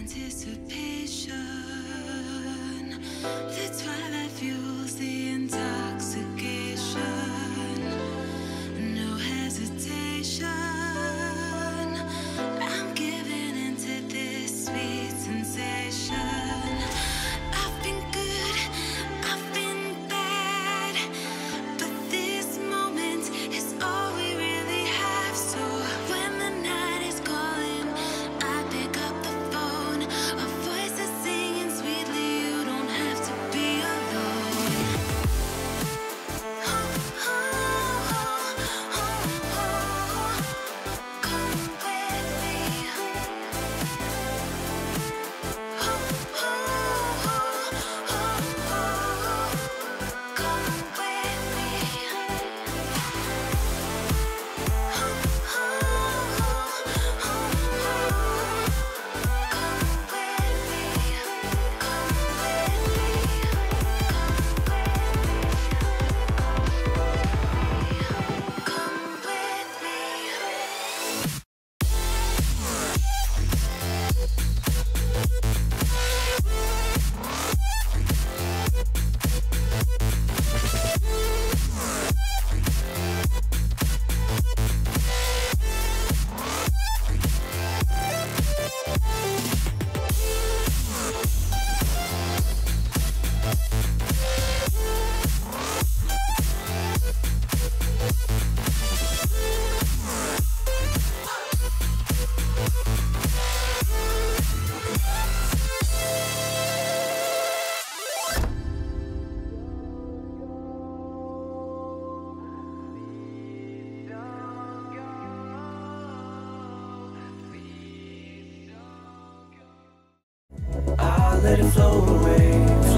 anticipation. Let it flow away.